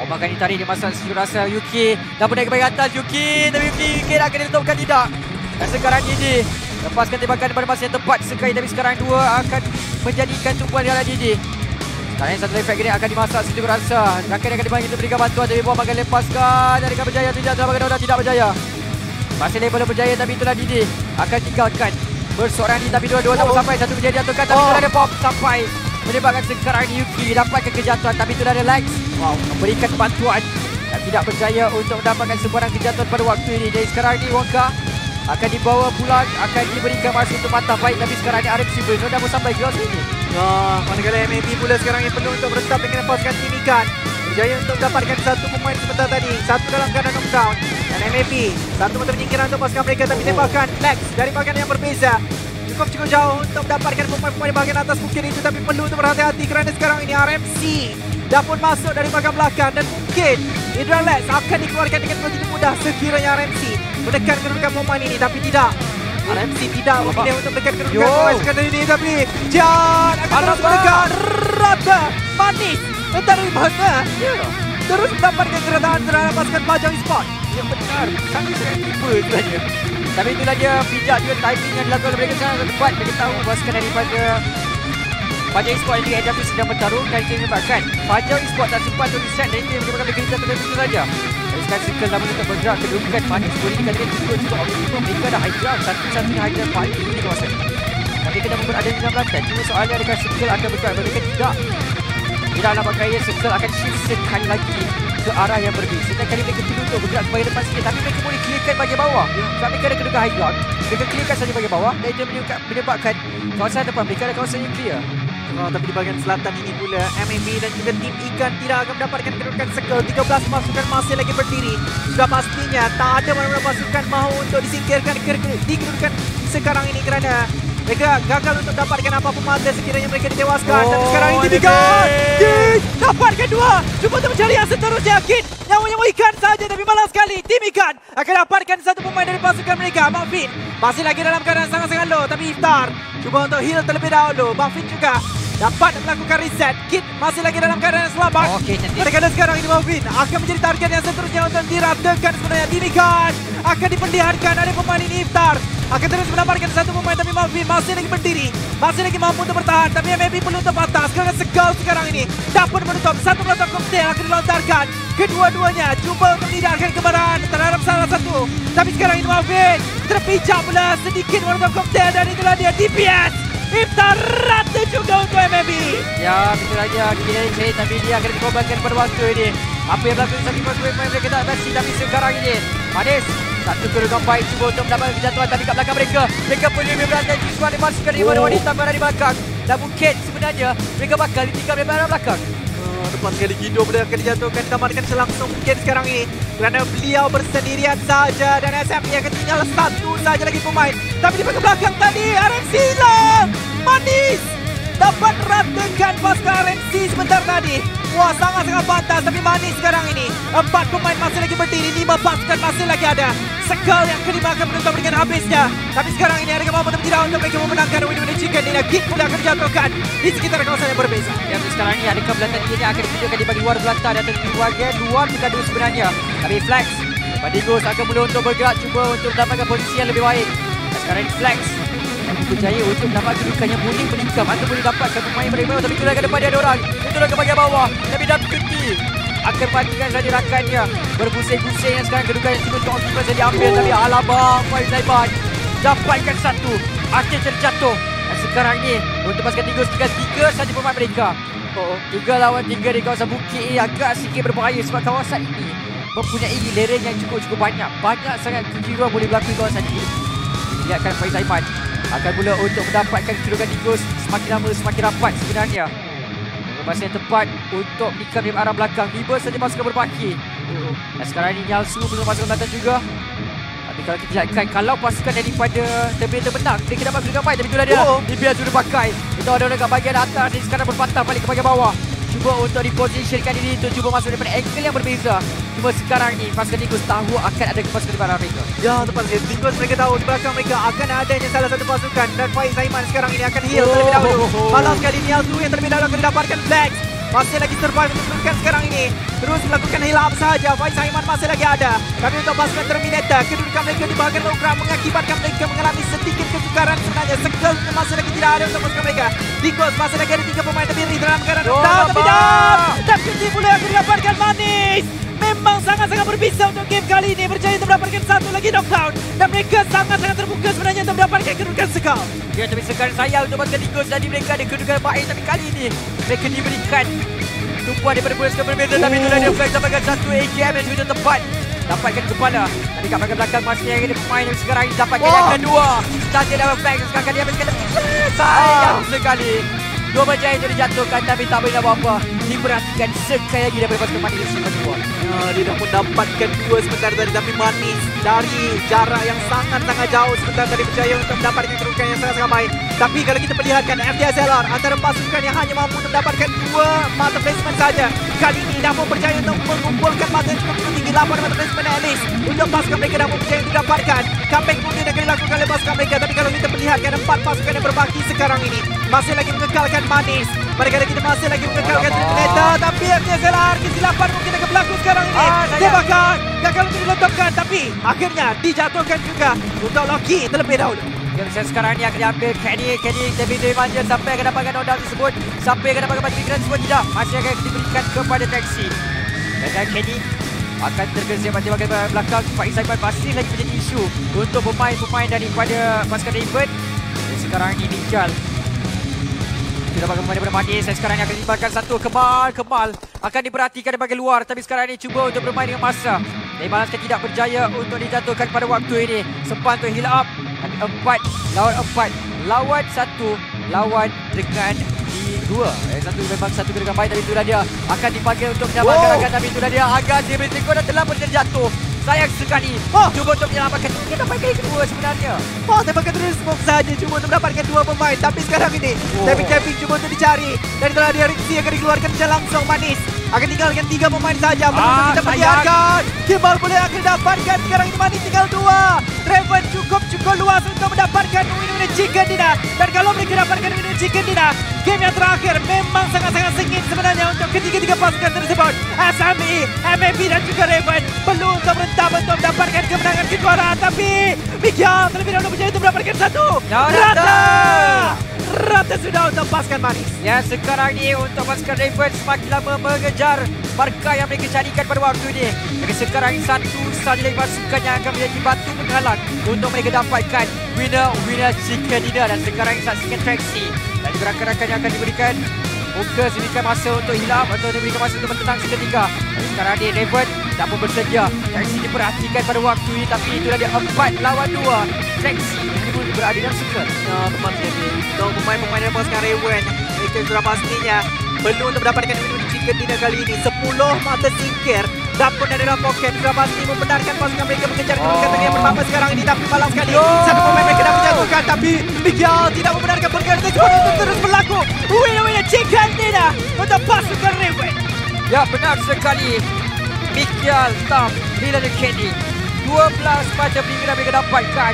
Bomba akan ditarik di masa sejuk rasa Yuki. Dah naik ke bahagian atas Yuki. Tapi Yuki, Yuki nak kena ditutupkan tidak. Dan sekarang Gigi lepaskan tembakan pada masa yang tepat sekali. Tapi sekarang dua akan menjadikan tumpuan di Gigi sekarang yang satu efek ini akan dimasak sejuk rasa. Rakan akan dipanggil untuk berikan bantuan tapi bomba akan lepaskan. Dari berjaya tidak dalam bahagian tidak berjaya. Masih level berjaya tapi itulah Didi akan tinggalkan. Berseorang di tapi dua-dua tak oh. sampai. Satu berjaya jatuhkan tapi oh. itulah dia pop sampai. Menyebabkan sekarang ini Yuki dapatkan kejatuhan tapi itulah dia Lex wow. memberikan bantuan. Dan tidak berjaya untuk mendapatkan sebarang kejatuhan pada waktu ini. Jadi sekarang ini Wonka akan dibawa pulang akan diberikan masa untuk patah baik. Tapi sekarang ini Arif Sibir sudah pun sampai ke sini Wah, manakala MAB pula sekarang yang perlu untuk berstop dengan lepaskan tim berjaya untuk mendapatkan satu pemain sebentar tadi. Satu dalam keadaan knockdown dan MAP satu untuk penyingkiran untuk pasukan mereka. Tapi tembakan Lex dari bahagian yang berbeza. Cukup cukup jauh untuk mendapatkan pemain-pemain bahagian atas bukit itu. Tapi perlu untuk berhati-hati kerana sekarang ini RMC dah pun masuk dari bahagian belakang dan mungkin Hydra Lex akan dikeluarkan dengan begitu mudah sekiranya RMC menekan kedudukan pemain ini tapi tidak. RMC tidak memilih untuk menekan kedudukan pemain sekadar ini tapi Jan akan terus menekan. Rata manis entah dari mana terus mendapatkan keretaan terhadap pasukan Pajang Esports. Yang benar. Sangat sangat tiba sebenarnya. Tapi itulah dia pijak juga timing yang dilakukan oleh mereka. Sangat tepat mereka tahu pasukan daripada Pajang Esports dan juga AWP sedang bertarung dan kini menyebabkan Pajang Esports tak sempat untuk reset dan itu yang menyebabkan mereka tidak tertentu saja sekarang circle lama untuk bergerak kedudukan Manis boleh dikatakan cukup juga objektif mereka dah high ground satu-satunya high ground paling tinggi di kawasan tapi kena membuat ada dalam belakang cuma soalnya adakah circle akan bergerak mereka tidak tidak nak pakai circle akan shift sekali lagi ke arah yang berbeza. Setiap kali mereka turun untuk bergerak ke bahagian depan sikit. Tapi mereka boleh clearkan bahagian bawah. Ya. Sebab mereka ada kedudukan high ground. Mereka clearkan saja bahagian bawah. Dan itu menyebabkan kawasan depan mereka ada kawasan yang clear. Oh, tapi di bahagian selatan ini pula MMB dan juga tim Ikan tidak akan mendapatkan kedudukan circle 13 pasukan masih lagi berdiri sudah pastinya tak ada mana-mana pasukan mahu untuk disingkirkan di kedudukan sekarang ini kerana mereka gagal untuk dapatkan apa-apa mata sekiranya mereka ditewaskan. Oh, Dan sekarang ini Tibigan. Dapatkan dua. Cuba untuk mencari yang seterusnya. Kit yang yang ikan saja tapi malas sekali. Tim ikan akan dapatkan satu pemain dari pasukan mereka. Mafin masih lagi dalam keadaan sangat-sangat low. Tapi Iftar cuba untuk heal terlebih dahulu. Mafin juga dapat melakukan reset. Kit masih lagi dalam keadaan yang selamat. Okey, cantik. Pada sekarang ini Mafin akan menjadi target yang seterusnya untuk diratakan sebenarnya. Tim ikan akan diperlihatkan oleh pemain ini Iftar akan terus mendapatkan satu pemain tapi Malvin masih lagi berdiri masih lagi mampu untuk bertahan tapi MAP perlu untuk atas kerana segal sekarang ini dapat menutup satu pelotok koktail akan dilontarkan kedua-duanya cuba untuk tidakkan kemarahan terhadap salah satu tapi sekarang ini Malvin terpijak pula sedikit menutup koktail dan itulah dia DPS Iftar rata juga untuk MMB Ya, betul saja Gigi dari Cik Tapi dia akan dikorbankan pada waktu ini. Apa yang berlaku di samping pemain mereka tak basi. Tapi sekarang ini Manis satu kedudukan baik cuba untuk mendapatkan kejatuhan tapi kat belakang mereka. Mereka perlu lebih berantai Jiswan dimasukkan di mana wanita berada di belakang. Dan mungkin sebenarnya mereka bakal ditinggal di belakang. Uh, lepas sekali Gido boleh akan dijatuhkan Tamatkan selangsung mungkin sekarang ini. Kerana beliau bersendirian saja Dan SMP akan tinggal satu saja lagi pemain Tapi di belakang tadi RMC hilang Manis. Dapat ratakan pasukan RMC sebentar tadi. Wah sangat-sangat pantas tapi manis sekarang ini. Empat pemain masih lagi berdiri Lima pasukan masih lagi ada. Sekal yang kelima akan menonton dengan habisnya. Tapi sekarang ini ada kemampuan tidak untuk mereka memenangkan Win-win chicken Ini Git pula akan dijatuhkan Di sekitar kawasan yang berbeza. Ya sekarang ini ada kebelantan ini akan ditunjukkan di bagi luar belakang. Dan di bahagian luar bergaduh sebenarnya. Tapi Flex Badigos akan mula untuk bergerak Cuba untuk mendapatkan posisi yang lebih baik. Dan sekarang ini Flex berjaya untuk mendapat kedudukan yang boleh menikam atau boleh dapatkan pemain mereka tapi itulah ke depan dia ada orang. Itulah ke bahagian bawah. Tapi dah cuti akan matikan saja rakannya. Berbusing-busing yang sekarang kedudukan yang cukup optimal saja diambil oh. tapi alabang Faiz Zaiban dapatkan satu. Akhir terjatuh. Dan sekarang ni untuk pasukan tiga tiga tiga saja pemain mereka. Oh, tiga lawan tiga di kawasan bukit ini agak sikit berbahaya sebab kawasan ini mempunyai lereng yang cukup-cukup banyak. Banyak sangat kejiruan boleh berlaku di kawasan ini lihatkan Faiz Zaiban akan mula untuk mendapatkan kedudukan tikus semakin lama semakin rapat sebenarnya. Masa yang tepat untuk nikam di arah belakang. Lima saja pasukan berbaki. Dan sekarang ini Nyalsu belum masuk belakang juga. Tapi kalau kita lihatkan, kalau pasukan daripada Terminator menang, dia kena dapat kedudukan baik. Tapi itulah dia. Oh. Dia sudah pakai. Kita ada orang kat bahagian atas. Dia sekarang berpatah balik ke bahagian bawah cuba untuk repositionkan diri untuk cuba masuk daripada angle yang berbeza. Cuma sekarang ni pasukan Tikus tahu akan ada pasukan di belakang mereka. Ya, tepat sekali. Tikus mereka tahu di belakang mereka akan adanya salah satu pasukan dan Faiz Zaiman sekarang ini akan heal oh. terlebih dahulu. Malah sekali Niazu yang terlebih dahulu akan didapatkan Flex. Masih lagi survive untuk kedudukan sekarang ini. Terus melakukan hilap saja. Faiz Haiman masih lagi ada. Tapi untuk pasukan Terminator, kedudukan mereka di bahagian logram mengakibatkan mereka mengalami sedikit kesukaran sebenarnya. Segel masih lagi tidak ada untuk pasukan mereka. Dikos masih lagi ada tiga pemain terdiri dalam keadaan down. Tapi down. Dan kunci pula yang didapatkan Manis. Memang sangat-sangat berbisa untuk game kali ini. Berjaya untuk mendapatkan satu lagi knockdown. Dan mereka sangat-sangat terbuka sebenarnya untuk mendapatkan kedudukan sekal. Ya, tapi sekarang sayang untuk pasukan Eagles jadi mereka ada kedudukan baik. Tapi kali ini mereka diberikan tumpuan daripada pasukan berbeza. Tapi itulah dia Flex dapatkan satu AKM yang sudah tepat. Dapatkan kepala. Tapi kat bahagian belakang masih yang ada pemain yang sekarang ini. Dapatkan Wah. yang kedua cantik dalam Flex sekarang dia habiskan sayang sekali. Dua berjaya itu dijatuhkan tapi tak boleh nak buat apa diperhatikan sekali lagi daripada pasukan Ya, dia dah mendapatkan dua sebentar tadi tapi manis dari jarak yang sangat-sangat jauh sebentar tadi berjaya untuk mendapatkan kedudukan yang sangat-sangat baik. Tapi kalau kita perlihatkan FTSLR antara pasukan yang hanya mampu mendapatkan dua mata placement saja. Kali ini dah pun berjaya untuk mengumpulkan mata yang cukup tinggi 8 mata placement at least. Untuk pasukan mereka dah pun berjaya untuk dapatkan. Comeback mungkin akan dilakukan oleh pasukan mereka. Tapi kalau kita perlihatkan empat pasukan yang berbaki sekarang ini. Masih lagi mengekalkan manis. Pada kita masih lagi mengekalkan Alamak. Terminator. Tapi FTSLR kesilapan mungkin akan berlaku sekarang ini. Ah. Tembakan gagal untuk diletupkan tapi akhirnya dijatuhkan juga untuk Loki terlebih dahulu. Saya sekarang ni akan diambil Kenny Kenny David Day manja sampai akan dapatkan knockdown tersebut Sampai akan dapatkan batu pikiran tersebut Tidak Masih akan diberikan kepada Taxi Dan Kenny akan tergeser pada bahagian belakang Faiz Saiban masih lagi menjadi isu Untuk pemain-pemain daripada pasukan Raven Dan sekarang ini Mijal Bagi pemain daripada Manis Dan sekarang ni akan dilimbatkan satu Kemal Kemal akan diperhatikan di bahagian luar. Tapi sekarang ni cuba untuk bermain dengan masa. Dari Malaskan tidak berjaya untuk dijatuhkan pada waktu ini. Sempat untuk heal up. Tapi empat lawan empat. Lawan satu Lawan dengan di dua. Eh, Satu memang satu kedudukan baik Tapi itulah dia. Akan dipanggil untuk menyelamatkan Wow. Tapi itulah dia. Agak dia berisiko dan telah pun terjatuh Sayang sekali Oh. Cuba untuk menyelamatkan Dia dapat kali kedua sebenarnya Oh, tembakan terus smoke saja cuma untuk mendapatkan dua pemain. Tapi sekarang ini, Oh. David Kevin cuba untuk dicari. Dan itulah dia Rixi akan dikeluarkan secara langsung manis. Akan tinggalkan tiga pemain saja. Belum Ah, kita perlihatkan. Kimball boleh akan dapatkan. Sekarang ini manis tinggal dua. Raven cukup cukup luas untuk mendapatkan win-win chicken dinner. Dan kalau mereka dapatkan win-win chicken dinner, game yang terakhir memang sangat-sangat sengit sebenarnya untuk ketiga-tiga pasukan tersebut. SME, MAP dan juga Raven Tapi Miguel terlebih dahulu berjaya untuk mendapatkan satu. Ya, Rata! Rata! Sudah untuk pasukan manis. Ya sekarang ni untuk pasukan Raven semakin lama mengejar markah yang mereka carikan pada waktu ini. Jadi sekarang ini satu saja lagi pasukan yang akan menjadi batu penghalang untuk mereka dapatkan winner-winner chicken dinner dan sekarang ini saksikan traksi dan juga rakan-rakan yang akan diberikan Fokus diberikan masa untuk hilang atau diberikan masa untuk bertenang seketika. Sekarang ni Raven tak pun bersedia. Traksi diperhatikan pada waktu ini tapi itulah dia empat lawan dua. Traksi ini pun berada dalam circle. Nah, jadi untuk pemain-pemain yang pasukan Raven, mereka sudah pastinya perlu untuk mendapatkan dinner kali ini. 10 mata singkir dan pun dari dalam poket sudah pasti membenarkan pasukan mereka mengejar kedudukan Oh. yang berbapa sekarang ini tapi malang sekali. Yo. Satu pemain mereka dah menjatuhkan tapi Miguel tidak membenarkan perkara tersebut untuk terus berlaku. Win-win chicken dinner untuk pasukan Raven. Ya benar sekali Mikial Tam Hillary Kenny 12 macam pikiran mereka dapatkan